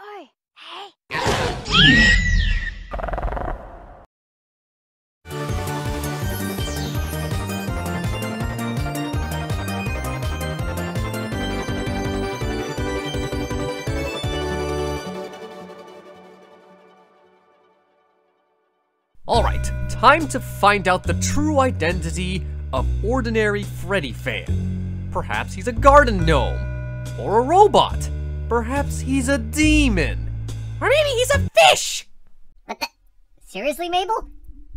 Oi, hey. Alright, time to find out the true identity of ordinary Freddy fan. Perhaps he's a garden gnome. Or a robot. Perhaps he's a demon. Or maybe he's a fish! What the? Seriously, Mabel?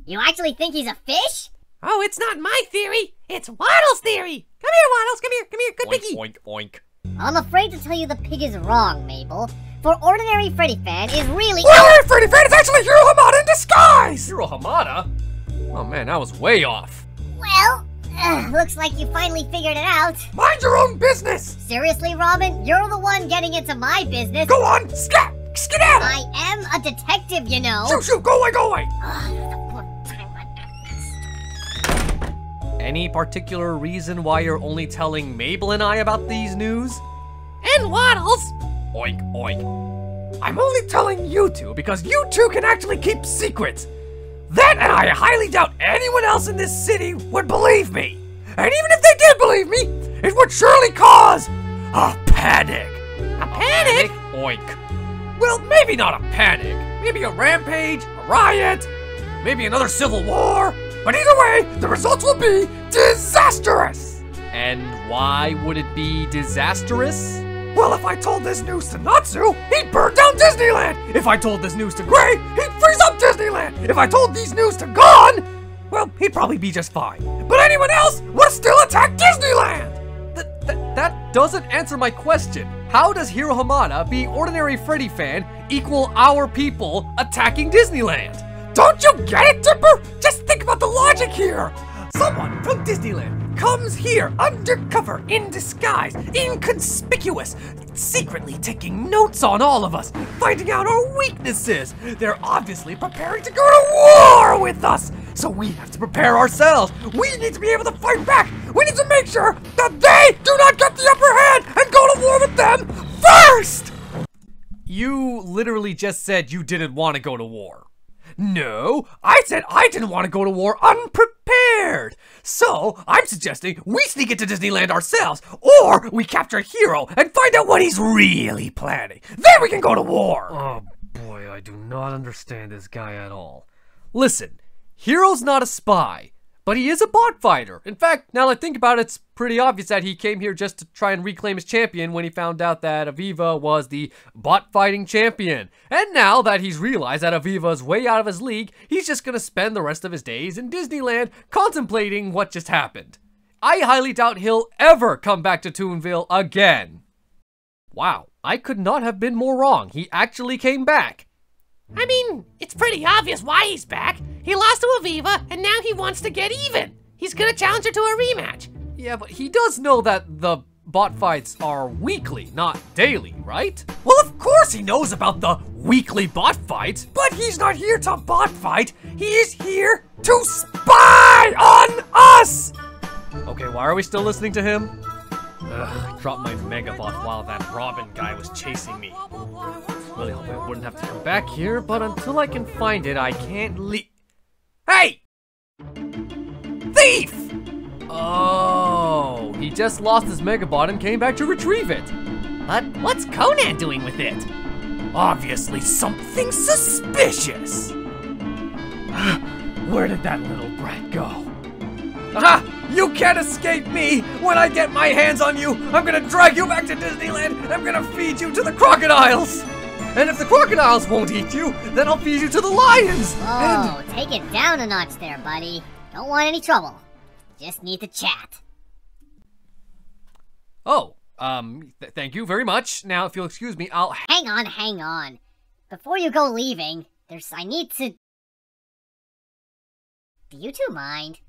You actually think he's a fish? Oh, it's not my theory. It's Waddle's theory. Come here, Waddles. Come here. Come here. Good piggy. Oink, oink, oink. I'm afraid to tell you the pig is wrong, Mabel. For ordinary Freddy fan is really. Ordinary Freddy fan is actually Hiro Hamada in disguise! Hiro Hamada? Oh man, I was way off. Well, uh, looks like you finally figured it out. Mind your own business! Seriously, Robin? You're the one getting into my business. Go on, scat! Skedaddle! I am a detective, you know. Shoot, shoot, go away, go away! Any particular reason why you're only telling Mabel and I about these news? And Waddles! Oink, oink. I'm only telling you two because you two can actually keep secrets. That and I highly doubt anyone else in this city would believe me. And even if they did believe me, it would surely cause a panic. A panic? Oink. Well, maybe not a panic. Maybe a rampage, a riot, maybe another civil war. But either way, the results will be disastrous! And why would it be disastrous? Well, if I told this news to Natsu, he'd burn down Disneyland! If I told this news to Gray, he'd freeze up Disneyland! If I told these news to Gon, well, he'd probably be just fine. But anyone else would still attack Disneyland! Th- th- that doesn't answer my question. How does Hiro Hamada, being ordinary Freddy fan, equal our people attacking Disneyland? Don't you get it, Dipper? Just think about the logic here. Someone from Disneyland comes here undercover, in disguise, inconspicuous, secretly taking notes on all of us, finding out our weaknesses. They're obviously preparing to go to war with us. So we have to prepare ourselves. We need to be able to fight back. We need to make sure that they do not get the upper hand and go to war with them first. You literally just said you didn't want to go to war. No, I said I didn't want to go to war unprepared. So I'm suggesting we sneak into Disneyland ourselves, or we capture Hiro and find out what he's really planning. Then we can go to war. Oh boy, I do not understand this guy at all. Listen, Hiro's not a spy, but he is a bot fighter. In fact, now that I think about it, it's pretty obvious that he came here just to try and reclaim his champion when he found out that Aviva was the bot fighting champion. And now that he's realized that Aviva's way out of his league, he's just gonna spend the rest of his days in Disneyland contemplating what just happened. I highly doubt he'll ever come back to Toonville again. Wow, I could not have been more wrong. He actually came back. I mean, it's pretty obvious why he's back. He lost to Aviva, and now he wants to get even. He's gonna challenge her to a rematch. Yeah, but he does know that the bot fights are weekly, not daily, right? Well, of course he knows about the weekly bot fights, but he's not here to bot fight. He is here to spy on us! Okay, why are we still listening to him? Ugh, I dropped my Megabot while that Robin guy was chasing me. Really hope I wouldn't have to come back here, but until I can find it, I can't leave. Hey! Thief! Oh, he just lost his Megabot and came back to retrieve it. But what's Conan doing with it? Obviously something suspicious. Where did that little brat go? Aha! You can't escape me! When I get my hands on you, I'm gonna drag you back to Disneyland and I'm gonna feed you to the crocodiles! And if the crocodiles won't eat you, then I'll feed you to the lions! Oh, take it down a notch there, buddy. Don't want any trouble. Just need to chat. Oh, um, th thank you very much. Now, if you'll excuse me, I'll. Hang on, hang on. Before you go leaving, there's. I need to. Do you two mind?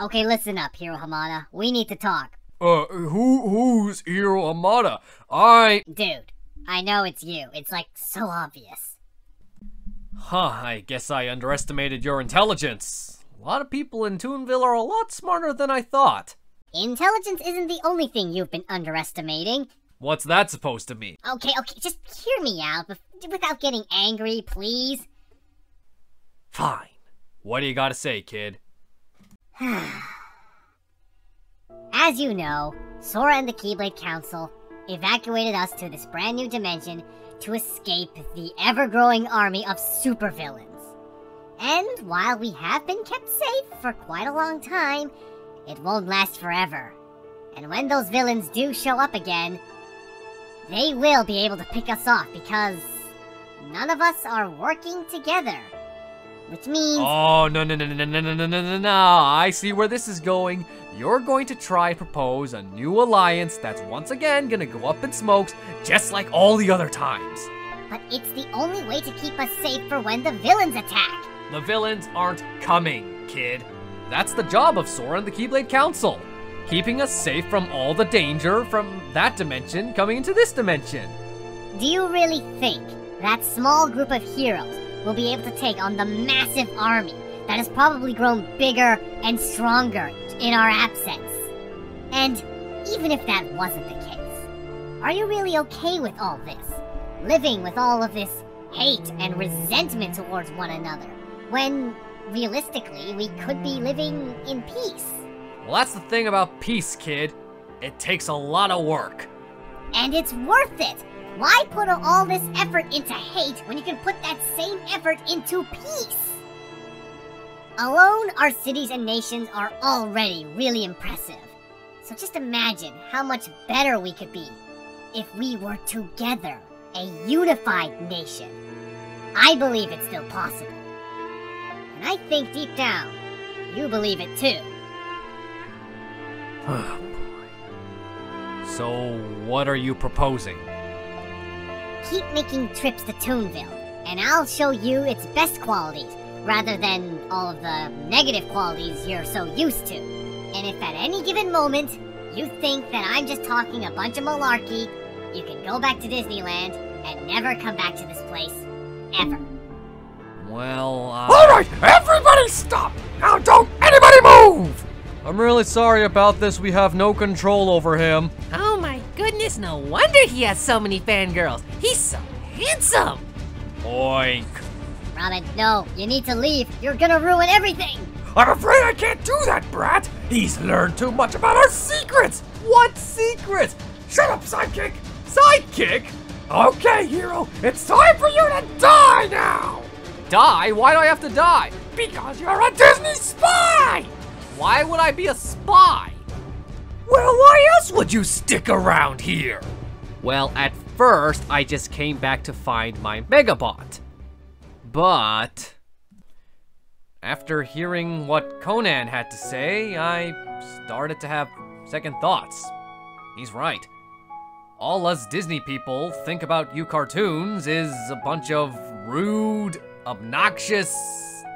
Okay, listen up, Hiro Hamada. We need to talk. Uh, who, who's Hiro Hamada? I. Dude, I know it's you. It's like so obvious. Huh, I guess I underestimated your intelligence. A lot of people in Toonville are a lot smarter than I thought. Intelligence isn't the only thing you've been underestimating. What's that supposed to mean? Okay, okay, just hear me out without getting angry, please. Fine. What do you gotta say, kid? As you know, Sora and the Keyblade Council evacuated us to this brand new dimension to escape the ever growing army of supervillains. And while we have been kept safe for quite a long time, it won't last forever. And when those villains do show up again, they will be able to pick us off because none of us are working together. Which means. Oh, no, no, no, no, no, no, no, no, no, no. I see where this is going. You're going to try propose a new alliance that's once again gonna go up in smokes, just like all the other times. But it's the only way to keep us safe for when the villains attack. The villains aren't coming, kid. That's the job of Sora and the Keyblade Council. Keeping us safe from all the danger from that dimension coming into this dimension. Do you really think that small group of heroes will be able to take on the massive army that has probably grown bigger and stronger in our absence? And even if that wasn't the case, are you really okay with all this? Living with all of this hate and resentment towards one another, when realistically we could be living in peace? Well, that's the thing about peace, kid. It takes a lot of work. And it's worth it! Why put all this effort into hate when you can put that same effort into peace? Alone, our cities and nations are already really impressive. So just imagine how much better we could be if we were together, a unified nation. I believe it's still possible. And I think deep down, you believe it too. Oh, boy. So, what are you proposing? Keep making trips to Toonville, and I'll show you its best qualities, rather than all of the negative qualities you're so used to. And if at any given moment you think that I'm just talking a bunch of malarkey, you can go back to Disneyland and never come back to this place. Ever. Well, uh, Alright, everybody stop! Now don't anybody move! I'm really sorry about this. We have no control over him. Oh my goodness, no wonder he has so many fangirls. He's so handsome. Oink. Robin, no, you need to leave. You're gonna ruin everything. I'm afraid I can't do that, Brat! He's learned too much about our secrets! What secrets? Shut up, sidekick! Sidekick? Okay, Hiro, it's time for you to die now! Die? Why do I have to die? Because you're a Disney spy! Why would I be a spy? Well, why else would you stick around here? Well, at first, I just came back to find my Megabot. But... After hearing what Conan had to say, I started to have second thoughts. He's right. All us Disney people think about you cartoons is a bunch of rude, obnoxious,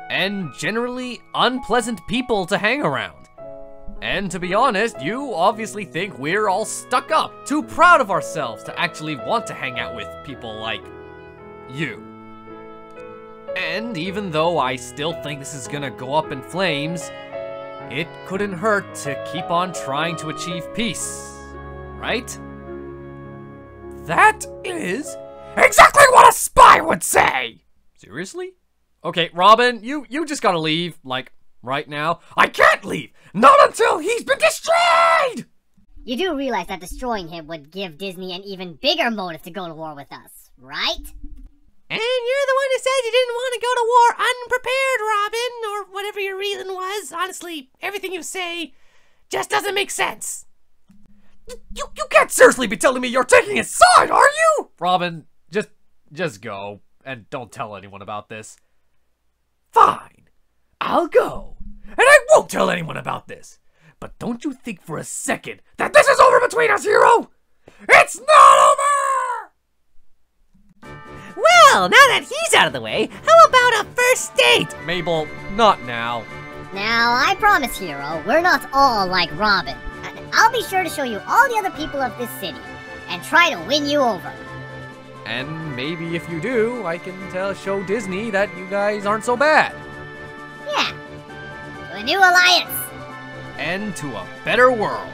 and generally unpleasant people to hang around. And to be honest, you obviously think we're all stuck up, too proud of ourselves to actually want to hang out with people like you. And even though I still think this is gonna go up in flames, it couldn't hurt to keep on trying to achieve peace, right? That is exactly what a spy would say! Seriously? Okay, Robin, you you just gotta leave, like, right now. I can't leave! Not until he's been destroyed! You do realize that destroying him would give Disney an even bigger motive to go to war with us, right? And you're the one who said you didn't want to go to war unprepared, Robin, or whatever your reason was. Honestly, everything you say just doesn't make sense. You, you can't seriously be telling me you're taking his side, are you? Robin, just just go and don't tell anyone about this. Fine. I'll go. And I won't tell anyone about this. But don't you think for a second that this is over between us, Hiro? It's not over! Well, now that he's out of the way, how about a first date? Mabel, not now. Now, I promise, Hiro, we're not all like Robin. Uh, I'll be sure to show you all the other people of this city and try to win you over. And maybe if you do, I can tell show Disney that you guys aren't so bad. A new alliance. And to a better world.